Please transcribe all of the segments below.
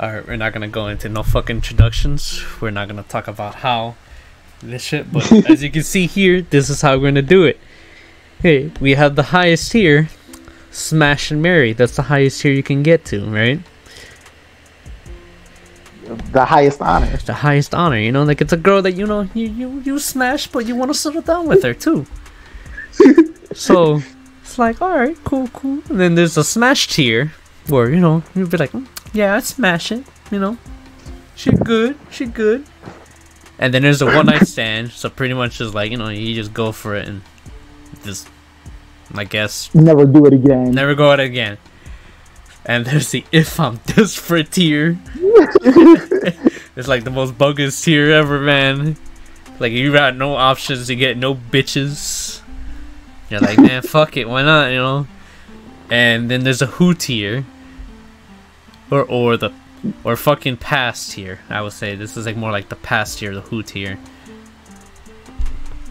Alright, we're not gonna go into no fucking introductions. We're not gonna talk about how this shit, but as you can see here, this is how we're gonna do it. Hey, we have the highest tier, Smash and Marry. That's the highest tier you can get to, right? The highest honor. The highest honor, you know, like it's a girl that you know you you, you smash, but you want to settle down with her too. so it's like, all right, cool, cool. And then there's a smash tier where you know you'd be like, "Mm, yeah, I smash it, you know, she good, she good. And then there's a one night stand, so pretty much just like you know you just go for it and just, I guess, Never do it again. never go out again. And there's the if I'm desperate tier. it's like the most bogus tier ever, man. Like you got no options, you get no bitches. You're like, man, fuck it, why not, you know? And then there's a who tier. Or or the or fucking past here. I would say. This is like more like the past here, the hoot tier.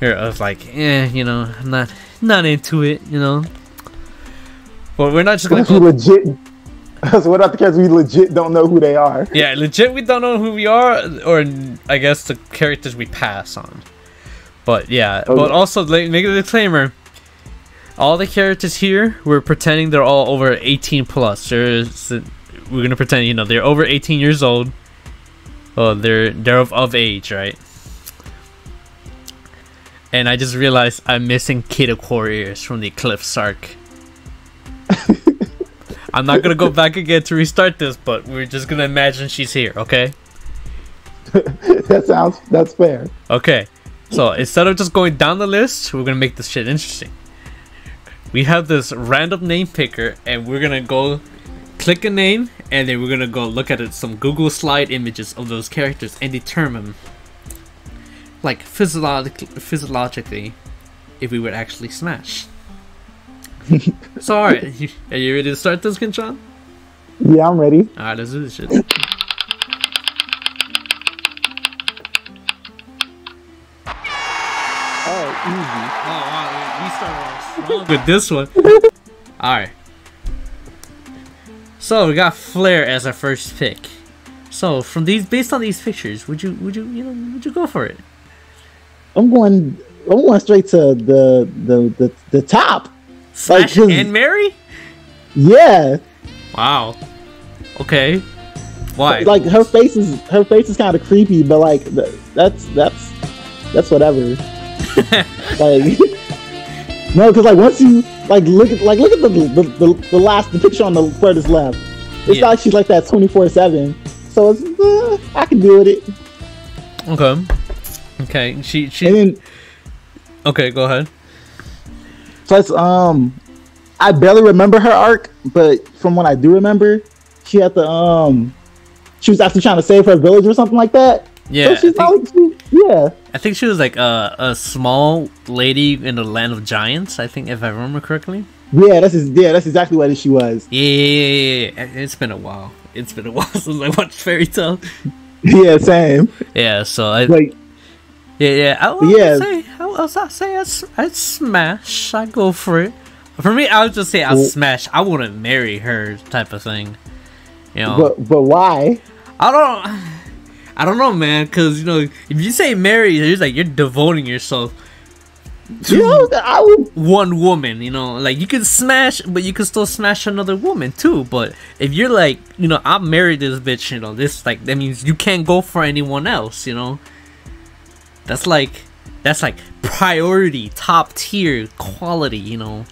Here I was like, eh, you know, I'm not not into it, you know. But we're not just gonna What go we legit? so what about the characters we legit don't know who they are? Yeah, legit, we don't know who we are, or I guess the characters we pass on. But yeah, but Okay. also like, make a disclaimer. All the characters here, we're pretending they're all over 18 plus. There's, we're gonna pretend, you know, they're over 18 years old. Oh, they're they're of, of age, right? And I just realized I'm missing Kid Aquarius from the Eclipse arc. I'm not gonna go back again to restart this, but we're just gonna imagine she's here, okay? that sounds that's fair. Okay. So instead of just going down the list, we're gonna make this shit interesting. We have this random name picker, and we're gonna go click a name, and then we're gonna go look at it, some Google slide images of those characters and determine, like physiologically, physiologically, if we would actually smash. so alright, are you ready to start this, Kenshan? Yeah, I'm ready. Alright, let's do this shit. Oh, easy. Oh wow, we started off strong with this one. Alright. So we got Flare as our first pick. So from these based on these pictures, would you would you you know would you go for it? I'm going. I'm going straight to the the the, the top. Slash his- and Mary? Yeah, Wow. Okay. Why? like her face is her face is kind of creepy, but like that's that's that's whatever. like no, because like once you like look at like look at the the, the, the last the picture on the furthest left. It's Yeah. not like she's like that twenty four seven. So it's uh, I can deal with it. okay. Okay. She she And then Okay, go ahead. plus um, I barely remember her arc, but from what I do remember, she had the um, she was actually trying to save her village or something like that. Yeah. so I she's think, like, she- yeah. I think she was like a, a small lady in the land of giants, I think if I remember correctly. Yeah, that's yeah, that's exactly what she was. Yeah, yeah, yeah, yeah. It's been a while. It's been a while since I watched Fairy Tail. Yeah, same. Yeah, so I Like, yeah yeah I would Yeah. say I would I say I I'd smash. I go for it. For me, I would just say I'd Well- smash. I wouldn't marry her type of thing. You know, but but why? I don't. I don't know, man. Because you know, if you say marry, it's like you're devoting yourself to You know, I would. one woman. You know, like you can smash, but you can still smash another woman too. But if you're like, you know, I'm married this bitch. You know, this like that means you can't go for anyone else. You know, that's like that's like priority, top tier, quality. You know,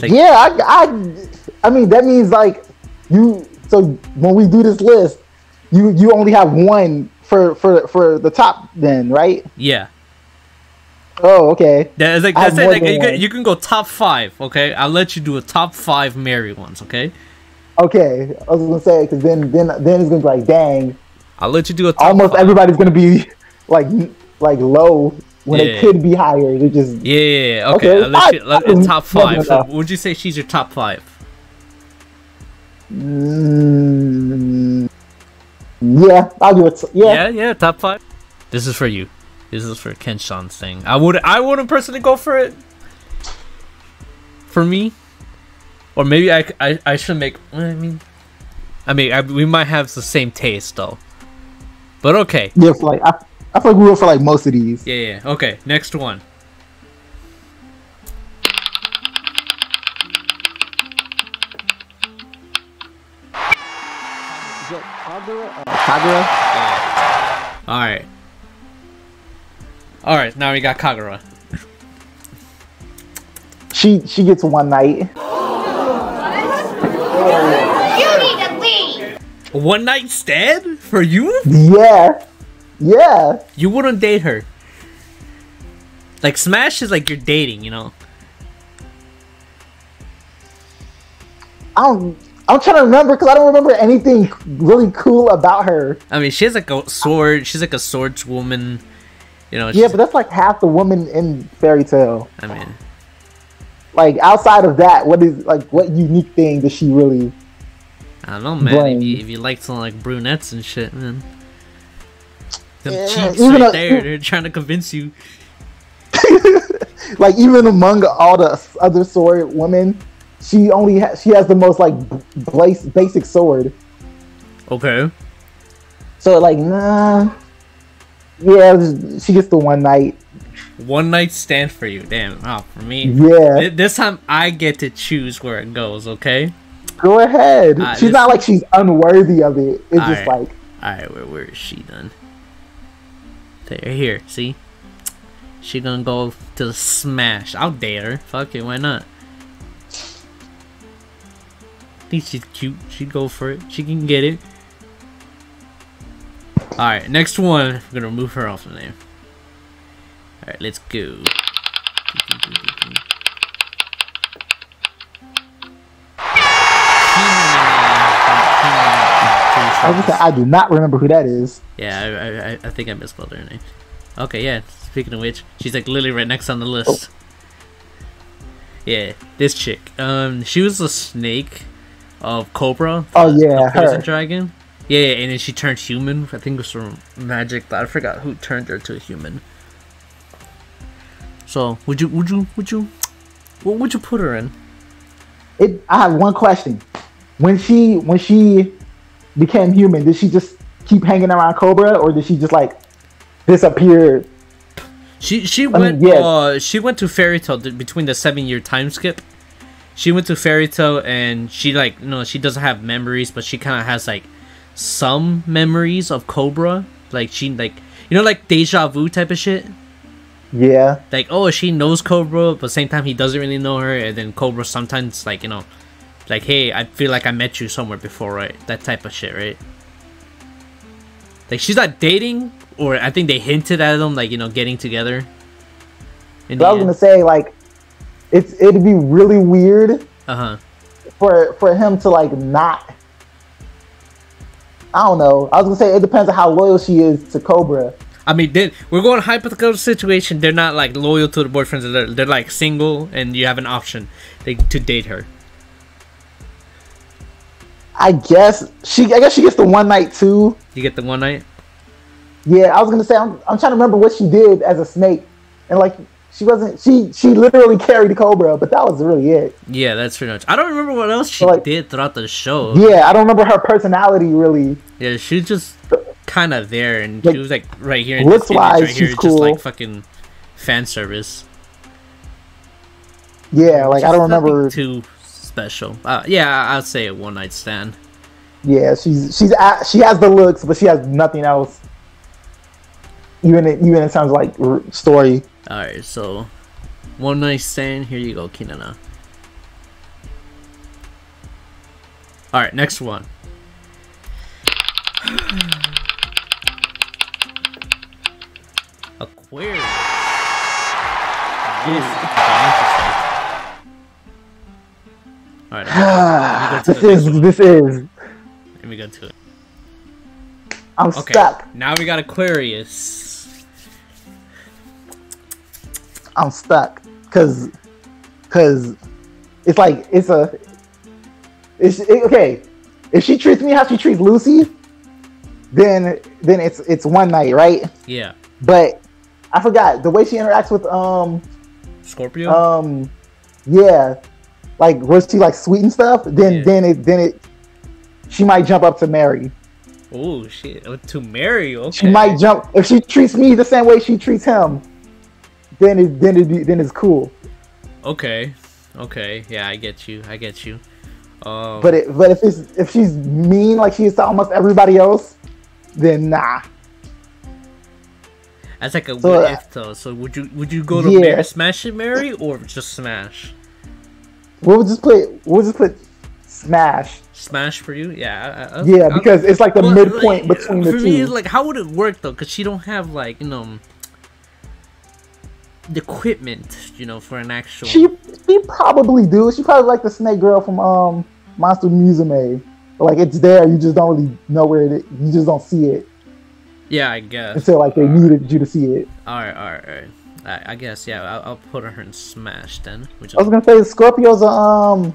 Like- yeah, I, I, I mean that means like you. So when we do this list, you you only have one for for for the top, then right? yeah. Oh, okay. That's like that's it. Like, you, can, you can go top five. Okay, I'll let you do a top five marry ones. Okay, Okay, I was gonna say because then then then it's gonna be like, dang, I'll let you do a top almost five. everybody's gonna be like like low when Yeah. it could be higher. They just Yeah, yeah, yeah. Okay, Okay, I'll let you, I- let, top five. So would you say she's your top five? mm, yeah, I'll give it. Yeah, Yeah, yeah, top five. This is for you. This is for Kenshan's thing. I would, I wouldn't personally go for it. For me, or maybe I. I should make. I mean, I mean, I, we might have the same taste though. But okay. Yeah, for like I, I feel like we were for like most of these. Yeah, yeah. Okay, next one. Kagura? Uh, Kagura? All right. All right. Now we got Kagura. She she gets one night. You need to leave! One night stand for you? Yeah, yeah. You wouldn't date her. Like Smash is like you're dating, you know. I don't. I'm trying to remember because I don't remember anything really cool about her. I mean, she has like a sword. She's like a swordswoman. You know. Yeah, but that's like half the woman in Fairy Tail. I mean, Like outside of that, what is like what unique thing does she really? I don't know, man. If you, if you like some like brunettes and shit, man. Them Yeah, cheeks right though- there. They're trying to convince you. Like even among all the other sword women, she only ha- she has the most like b- basic sword. Okay. So like nah. Yeah, she gets the one night. One night stand for you. Damn. Oh, for me. Yeah, Th- This time I get to choose where it goes. Okay. go ahead. Ah, she's this- not like she's unworthy of it. It's just Alright. like All right. Where where is she then? There. Here. See. She gonna go to the smash. I'll date her. Fuck it. Why not? Think she's cute. She'd go for it. She can get it. Alright, next one. I'm gonna remove her off the name. Alright, let's go. I, was say, I do not remember who that is. Yeah, I, I, I- I think I misspelled her name. Okay, yeah. Speaking of which, she's like literally right next on the list. Yeah, this chick. Um, she was a snake of Cobra. Oh yeah, poison dragon. Yeah, yeah, and then she turned human. I think it was from magic, but I forgot who turned her to a human. So, would you, would you, would you, what would you put her in? It. I have one question. When she when she became human, did she just keep hanging around Cobra, or did she just like disappear? She she mean, went yeah. uh she went to Fairy Tail between the seven year time skip. She went to Fairy Tail and she like no she doesn't have memories but she kind of has like some memories of Cobra. Like she like you know like deja vu type of shit? Yeah, like oh she knows Cobra but same time he doesn't really know her and then Cobra sometimes like you know like hey I feel like I met you somewhere before right? That type of shit right? Like she's not dating or I think they hinted at them like you know getting together. I was gonna say like, it's it'd be really weird uh huh for for him to like not. I don't know. I was gonna say it depends on how loyal she is to Cobra. I mean, they, we're going hypothetical situation. They're not like loyal to the boyfriends. They're, they're like single, and you have an option they, to date her. I guess she. I guess she gets the one night too. You get the one night. Yeah, I was gonna say I'm, I'm trying to remember what she did as a snake, and like she wasn't. She she literally carried Cobra, but that was really it. Yeah, that's pretty much. I don't remember what else she Like- did throughout the show. Yeah, I don't remember her personality really. Yeah, she was just kind of there, and Like, she was like right here. looks wise, right here, she's just like fucking fan service. Yeah, like I don't remember. too special. Uh, yeah, I'd say a one night stand. Yeah, she's she's she has the looks, but she has nothing else. Even even in terms of like r- story. All right, so one night stand. Here you go, Kinana. All right, next one. Aquarius. This is. All right, let this me go to the is this is. Let me go to it. I'm Okay, stuck. now we got Aquarius. I'm stuck because because it's like it's a it's it, okay. If she treats me how she treats Lucy, then then it's it's one night, right? Yeah, But I forgot the way she interacts with um Scorpio. um yeah, like was she like sweet and stuff? Then Yeah. then it then it she might jump up to marry. Oh shit! Oh, to marry, okay. She might jump if she treats me the same way she treats him. Then it then it then it's cool. Okay, okay, yeah, I get you. I get you. Um, But it but if it's if she's mean like she is to almost everybody else, then nah. That's like a So, what uh, if though. So would you would you go to Yeah. Mar- Smash and Marry or just Smash? We'll just put we'll just put smash. Smash for you? Yeah. I, I, Yeah, I- because it's like the well, midpoint like, between the for two. me, like how would it work though? Because she don't have like you know the equipment, you know, for an actual. She she probably do. She probably like the snake girl from um Monster Musume. Like it's there, you just don't really know where it is. You just don't see it yeah, I guess. until like they needed you to see it. All right, all right, all right. I, I guess yeah. I'll, I'll put her in Smash then. Which I was gonna say Scorpio's a, um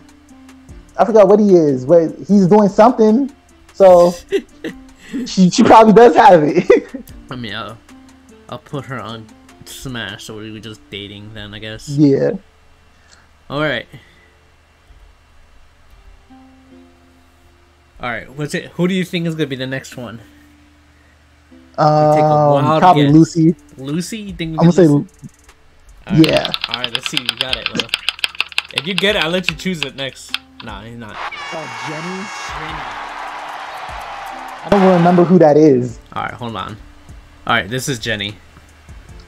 I forgot what he is, but he's doing something. So she she probably does have it. I mean, I'll, I'll put her on Smash. So we were just dating then, I guess. yeah. All right. All right. What's it? Who do you think is gonna be the next one? a Um, probably guess. Lucy. Lucy? You think? I'm gonna say All right. yeah. All right. Let's see. You got it. Well, if you get it, I'll let you choose it next. Nah, he's not. Uh, Jenny. I don't remember who that is. All right. Hold on. All right. This is Jenny.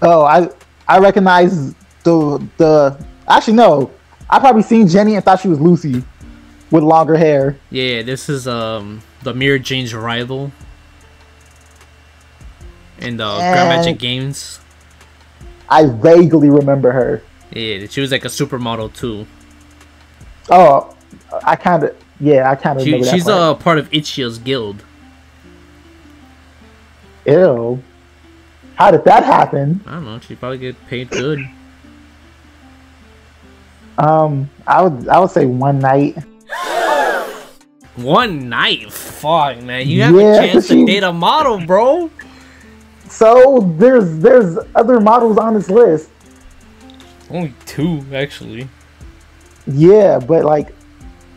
Oh, I I recognize the the. Actually, no. I probably seen Jenny and thought she was Lucy with longer hair. Yeah. This is um the Mirajane's rival. In the Grand Eh. Magic Games. I vaguely remember her. Yeah, she was like a supermodel too. Oh, I kind of yeah, I kind of She, she's part. a part of Ichiya's guild. Ew. How did that happen? I don't know. She probably get paid good. Um, I would I would say one night. One night, fuck man, you have Yeah, a chance to she- date a model, bro. So there's there's other models on this list. Only two, actually. Yeah, but like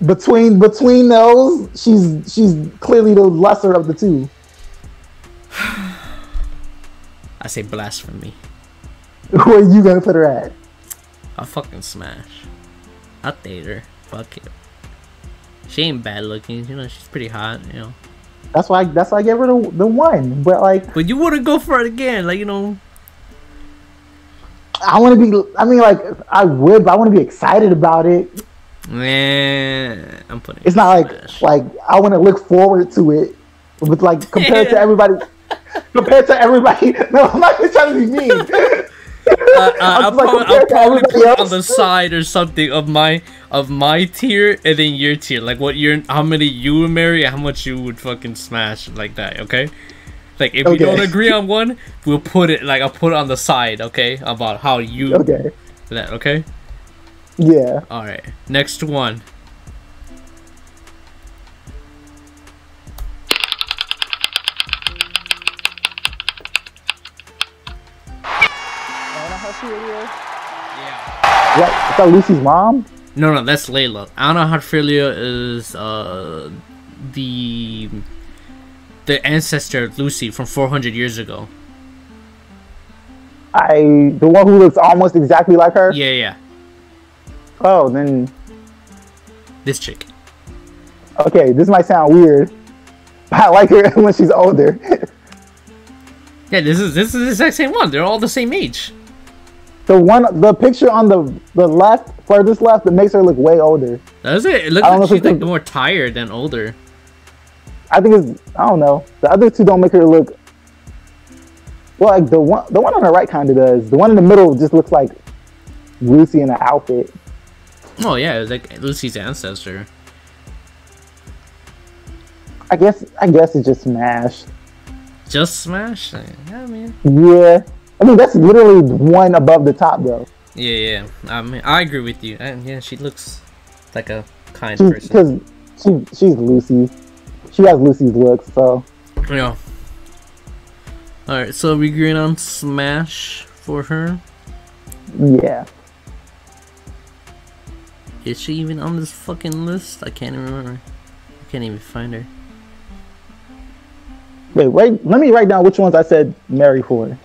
between between those, she's she's clearly the lesser of the two. I say blasphemy. Where you gonna put her at? I'll fucking smash. I'll date her. Fuck it. She ain't bad looking, you know. She's pretty hot, you know. That's why that's why I gave her the, the one. But like But you wouldn't go for it again, like you know. I want to be. I mean, like I would, but I want to be excited about it. Man, I'm putting. It's not like Smash. like I want to look forward to it. But like compared to everybody, compared to everybody, no, I'm not trying to be mean. Uh, uh, I'll, like, probably, I'll probably put it on the side or something of my of my tier and then your tier, like what you're, how many you would marry, how much you would fucking smash, like that. Okay. Like if we don't agree on one, we'll put it like I'll put it on the side. Okay, about how you okay. that. Okay. Yeah. All right. Next one. What? Is that Lucy's mom? No, no, that's Layla. Anna Heartfilia is uh the the ancestor of Lucy from 400 years ago. I the one who looks almost exactly like her. Yeah, yeah. Oh, then This chick. okay. This might sound weird. but I like her when she's older. Yeah, this is this is the exact same one. They're all the same age. The one, the picture on the the left, furthest left, that makes her look way older. Does it. It looks like she's like the- more tired than older. I think it's I don't know. The other two don't make her look. Well, like the one, the one on the right kind of does. The one in the middle just looks like Lucy in an outfit. Oh yeah, it's like Lucy's ancestor. I guess I guess it's just Smash. Just smash. Yeah, I mean. Yeah, I mean that's literally one above the top though. Yeah, yeah. I mean, I agree with you. And yeah, she looks like a kind She's person. because she she's Lucy. She has Lucy's looks, so Yeah. Alright, so we agreeing on Smash for her. yeah. Is she even on this fucking list? I can't even remember. I can't even find her. Wait, wait. Let me write down which ones I said marry for,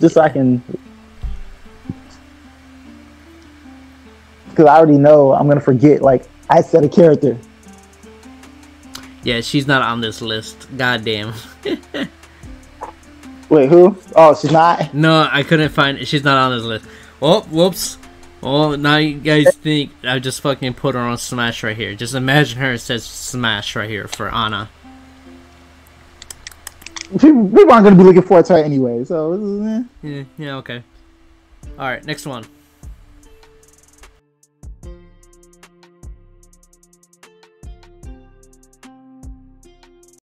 just so I can. Because I already know I'm gonna forget. Like I said a character. Yeah, she's not on this list. Goddamn. Wait, who? Oh, she's not. No, I couldn't find. She's not on this list. Oh, whoops. Oh, now you guys think I just fucking put her on Smash right here. Just imagine her. It says Smash right here for Anna. People, people aren't gonna be looking forward to her anyway. So. eh. Yeah, yeah, okay. All right, next one.